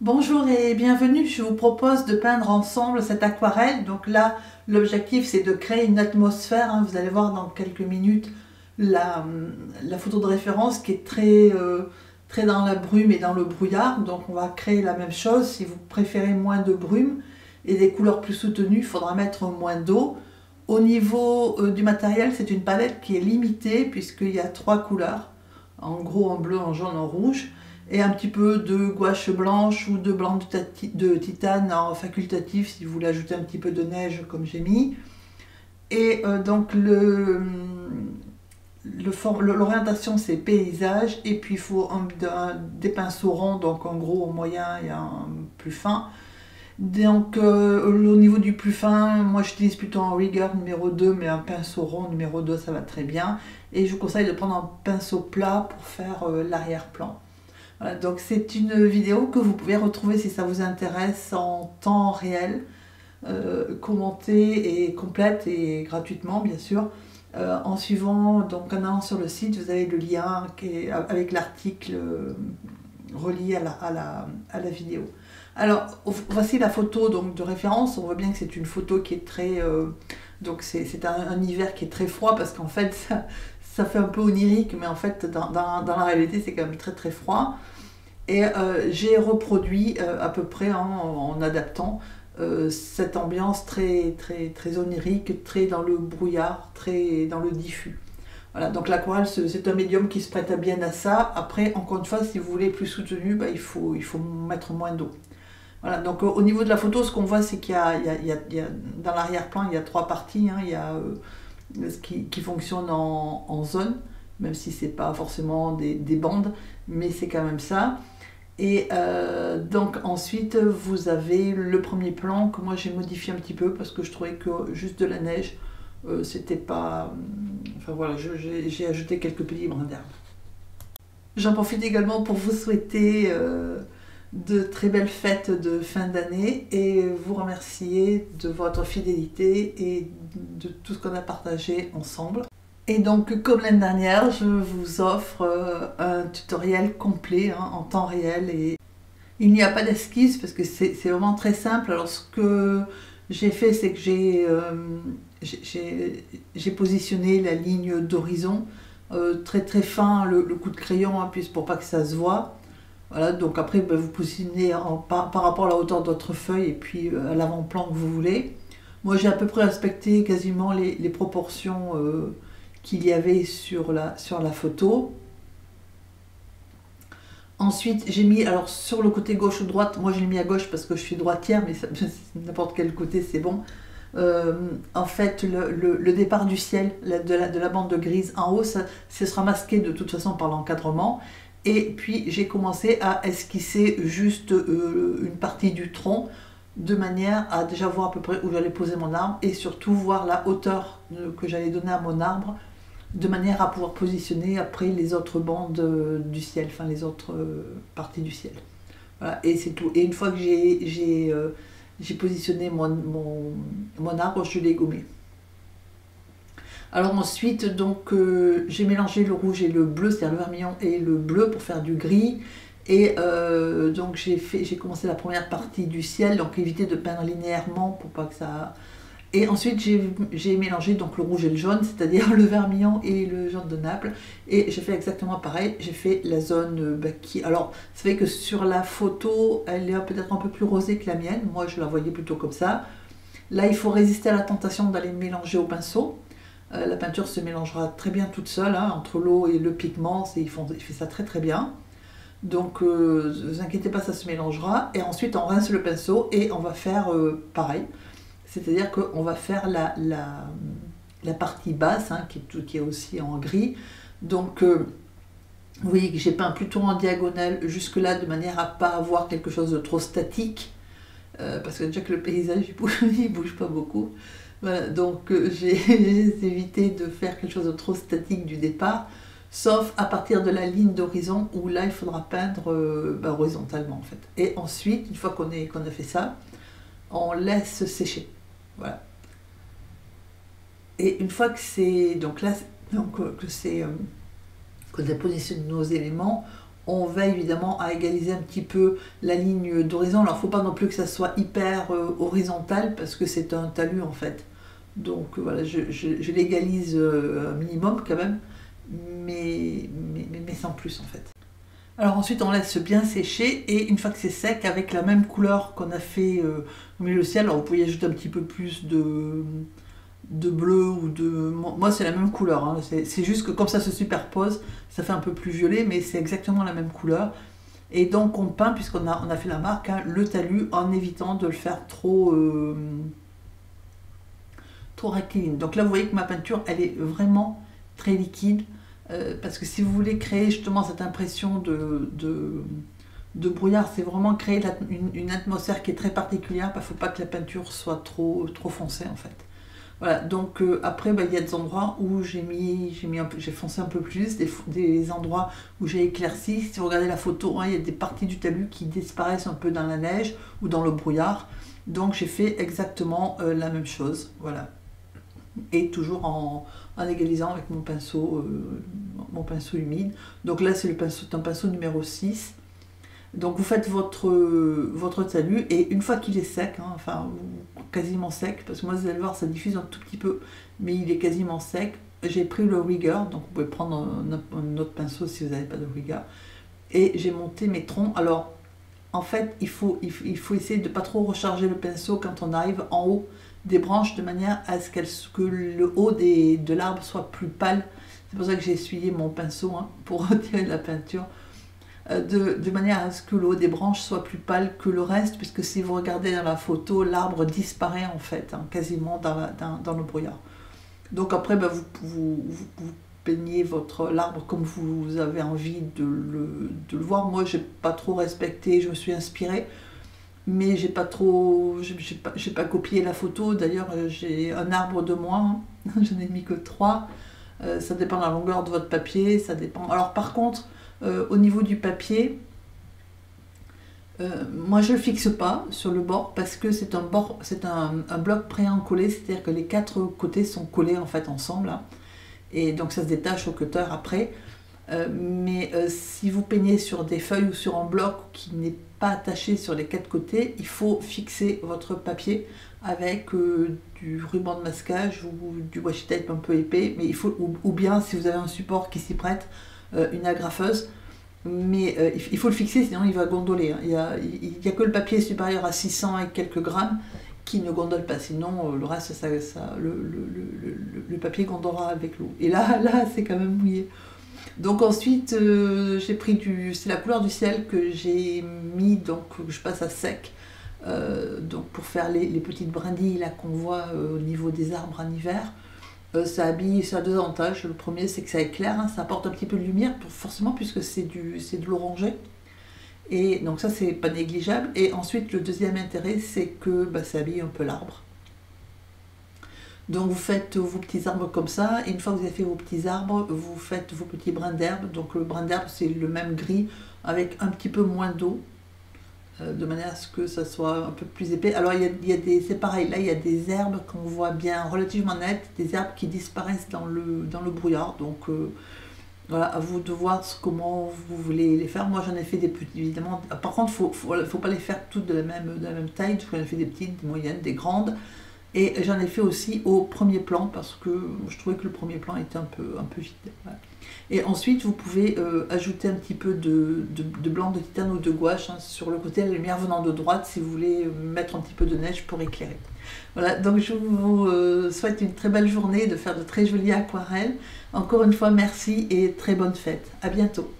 Bonjour et bienvenue, je vous propose de peindre ensemble cette aquarelle. Donc là, l'objectif c'est de créer une atmosphère. Hein. Vous allez voir dans quelques minutes la, photo de référence qui est très, euh, très dans la brume et dans le brouillard. Donc on va créer la même chose. Si vous préférez moins de brume et des couleurs plus soutenues, il faudra mettre moins d'eau. Au niveau euh, du matériel, c'est une palette qui est limitée puisqu'il y a trois couleurs. En gros, en bleu, en jaune, en rouge et un petit peu de gouache blanche ou de blanc de, titane en facultatif si vous voulez ajouter un petit peu de neige comme j'ai mis. Et euh, donc le, l'orientation c'est paysage et puis il faut des pinceaux ronds, donc en gros au moyen et un plus fin. Donc euh, au niveau du plus fin, moi j'utilise plutôt un rigueur numéro 2 mais un pinceau rond numéro 2 ça va très bien. Et je vous conseille de prendre un pinceau plat pour faire euh, l'arrière-plan donc c'est une vidéo que vous pouvez retrouver si ça vous intéresse en temps réel, euh, commentée et complète et gratuitement bien sûr. Euh, en suivant, donc en allant sur le site, vous avez le lien avec l'article euh, relié à la, à, la, vidéo. Alors voici la photo donc, de référence, on voit bien que c'est une photo qui est très... donc c'est un, hiver qui est très froid parce qu'en fait fait un peu onirique, mais en fait dans, dans la réalité c'est quand même très très froid. Et euh, j'ai reproduit euh, à peu près en, adaptant euh, cette ambiance très, très, très onirique, très dans le brouillard, très dans le diffus. Voilà, donc l'aquarelle, c'est un médium qui se prête bien à ça. Après, encore une fois, si vous voulez plus soutenu, bah, il, faut, il faut mettre moins d'eau. Voilà, donc au niveau de la photo, ce qu'on voit, c'est qu'il y, a, dans l'arrière-plan, il y a trois parties. Hein. il y a qui, qui, fonctionne en, en, zone, même si ce n'est pas forcément des, des bandes, mais c'est quand même ça. Et euh, donc ensuite, vous avez le premier plan que moi j'ai modifié un petit peu parce que je trouvais que juste de la neige, euh, c'était pas... Enfin voilà, j'ai ajouté quelques petits brins d'herbe. J'en profite également pour vous souhaiter euh, de très belles fêtes de fin d'année et vous remercier de votre fidélité et de tout ce qu'on a partagé ensemble. Et donc, comme l'année dernière, je vous offre euh, un tutoriel complet hein, en temps réel. Et il n'y a pas d'esquisse parce que c'est vraiment très simple. Alors, ce que j'ai fait, c'est que j'ai euh, positionné la ligne d'horizon euh, très très fin, le, coup de crayon, hein, pour pas que ça se voit. Voilà, donc après, ben, vous positionnez par, rapport à la hauteur de votre feuille et puis à l'avant-plan que vous voulez. Moi, j'ai à peu près respecté quasiment les, les proportions qu'il y avait sur la, sur la photo. Ensuite, j'ai mis, alors sur le côté gauche ou droite, moi je l'ai mis à gauche parce que je suis droitière, mais n'importe quel côté c'est bon. Euh, en fait, le, départ du ciel, de, la, de la bande grise en haut, ça, sera masqué de toute façon par l'encadrement. Et puis j'ai commencé à esquisser juste euh, une partie du tronc de manière à déjà voir à peu près où j'allais poser mon arbre et surtout voir la hauteur que j'allais donner à mon arbre de manière à pouvoir positionner après les autres bandes euh, du ciel, enfin les autres euh, parties du ciel. Voilà, et c'est tout. Et une fois que j'ai euh, positionné mon, arbre, je l'ai gommé. Alors ensuite, donc j'ai mélangé le rouge et le bleu, c'est-à-dire le vermillon et le bleu pour faire du gris. Et donc j'ai commencé la première partie du ciel, donc éviter de peindre linéairement pour pas que ça et ensuite, j'ai mélangé donc le rouge et le jaune, c'est-à-dire le vermillon et le jaune de Naples. Et j'ai fait exactement pareil. J'ai fait la zone euh, bah, qui... Alors, c'est vrai que sur la photo, elle est peut-être un peu plus rosée que la mienne. Moi, je la voyais plutôt comme ça. Là, il faut résister à la tentation d'aller mélanger au pinceau. Euh, la peinture se mélangera très bien toute seule, hein, entre l'eau et le pigment. Il, il fait ça très très bien. Donc, euh, ne vous inquiétez pas, ça se mélangera. Et ensuite, on rince le pinceau et on va faire pareil. C'est-à-dire qu'on va faire la, partie basse, hein, qui, est aussi en gris. Donc, euh, vous voyez que j'ai peint plutôt en diagonale jusque-là, de manière à ne pas avoir quelque chose de trop statique. Euh, parce que déjà que le paysage, il bouge pas beaucoup. Donc, euh, j'ai évité de faire quelque chose de trop statique du départ sauf à partir de la ligne d'horizon où là il faudra peindre bah, horizontalement en fait. Et ensuite, une fois qu'on a fait ça, on laisse sécher. Voilà. Et une fois que c'est donc là donc euh, que c'est euh, que a positionné nos éléments, on veille évidemment à égaliser un petit peu la ligne d'horizon. Alors il ne faut pas non plus que ça soit hyper euh, horizontal parce que c'est un talus en fait. Donc voilà, je, l'égalise un minimum quand même, mais, sans plus en fait. Alors ensuite on laisse bien sécher et une fois que c'est sec, avec la même couleur qu'on a fait au milieu du ciel, alors vous pouvez ajouter un petit peu plus de, bleu ou de... Moi c'est la même couleur, hein. c'est juste que comme ça se superpose, ça fait un peu plus violet, mais c'est exactement la même couleur. Et donc on peint, puisqu'on a, on a fait la marque, hein, le talus en évitant de le faire trop, euh, trop. Donc là vous voyez que ma peinture elle est vraiment très liquide, euh, parce que si vous voulez créer justement cette impression de, de, brouillard, c'est vraiment créer une, atmosphère qui est très particulière, il ne faut pas que la peinture soit trop, trop foncée en fait. Voilà, donc euh, après, bah, il y a des endroits où j'ai mis, j'ai j'ai foncé un peu plus, des, endroits où j'ai éclairci. Si vous regardez la photo, hein, il y a des parties du talus qui disparaissent un peu dans la neige ou dans le brouillard. Donc j'ai fait exactement euh, la même chose, voilà. Et toujours en, égalisant avec mon pinceau, euh, mon pinceau humide. Donc là, c'est un pinceau numéro 6. Donc vous faites votre, votre talus et une fois qu'il est sec, hein, enfin quasiment sec, parce que moi vous allez voir ça diffuse un tout petit peu, mais il est quasiment sec, j'ai pris le rigger, donc vous pouvez prendre un, autre pinceau si vous n'avez pas de rigger, et j'ai monté mes troncs. Alors en fait il faut, il faut, essayer de ne pas trop recharger le pinceau quand on arrive en haut des branches de manière à ce que le haut de l'arbre soit plus pâle. C'est pour ça que j'ai essuyé mon pinceau hein, pour retirer la peinture euh, de, manière à ce que l'eau des branches soit plus pâle que le reste, puisque si vous regardez dans la photo, l'arbre disparaît en fait, hein, quasiment dans, le brouillard. Donc après, ben, vous, peignez votre l'arbre comme vous avez envie de le, voir. Moi, j'ai pas trop respecté, je me suis inspirée, mais j'ai pas trop, j'ai pas, copié la photo. D'ailleurs, euh, j'ai un arbre de moins, je n'ai mis que trois. Euh, ça dépend de la longueur de votre papier, ça dépend. Alors par contre, euh, au niveau du papier, moi je le fixe pas sur le bord parce que c'est un, bord, c'est un, bloc pré-encollé, c'est-à-dire que les quatre côtés sont collés en fait ensemble. Hein. et donc ça se détache au cutter après. Euh, mais si vous peignez sur des feuilles ou sur un bloc qui n'est pas attaché sur les quatre côtés, il faut fixer votre papier avec du ruban de masquage ou du washi tape un peu épais, mais il faut, ou bien si vous avez un support qui s'y prête, euh, une agrafeuse. Mais euh, il faut le fixer, sinon il va gondoler. Hein. Il n'y a, que le papier supérieur à 600 et quelques grammes qui ne gondole pas. Sinon, euh, le reste, le, le, papier gondolera avec l'eau. Et là, là c'est quand même mouillé. Donc ensuite, j'ai pris du... C'est la couleur du ciel que j'ai mis, donc je passe à sec. donc pour faire les, petites brindilles là qu'on voit au niveau des arbres en hiver. Euh, ça habille, ça a deux avantages. Le premier, c'est que ça éclaire, hein, ça apporte un petit peu de lumière, forcément, puisque c'est de l'oranger. Et donc ça, c'est pas négligeable. Et ensuite, le deuxième intérêt, c'est que bah, ça habille un peu l'arbre. Donc vous faites vos petits arbres comme ça, et une fois que vous avez fait vos petits arbres, vous faites vos petits brins d'herbe. Donc le brin d'herbe, c'est le même gris, avec un petit peu moins d'eau. Euh, de manière à ce que ça soit un peu plus épais. Alors il y a, des, c'est pareil, là il y a des herbes qu'on voit bien relativement nettes, des herbes qui disparaissent dans le, dans le brouillard. Donc euh, voilà, à vous de voir comment vous voulez les faire. Moi j'en ai fait des petites, évidemment. Par contre, il ne faut, pas les faire toutes de la même, de la même taille. J'en ai fait des petites, des moyennes, des grandes. Et j'en ai fait aussi au premier plan parce que je trouvais que le premier plan était un peu, un peu vide. Et ensuite, vous pouvez euh, ajouter un petit peu de, blanc de titane ou de gouache hein, sur le côté, la lumière venant de droite, si vous voulez mettre un petit peu de neige pour éclairer. Voilà, donc je vous euh, souhaite une très belle journée, de faire de très jolies aquarelles. Encore une fois, merci et très bonne fête. À bientôt.